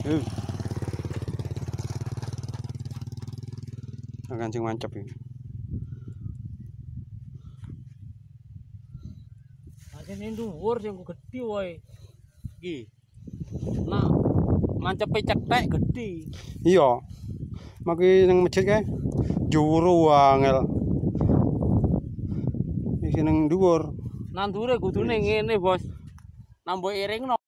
Uh. Kancing mancap ini. Kancing ini dhuwur sing gedhi wae. Iki. Nah, mancepe cetek gedhi. Iya. Maki nang masjid kae. juru angel. Iki nang dhuwur. Nandure kudune ngene, Bos. Nambo iringno.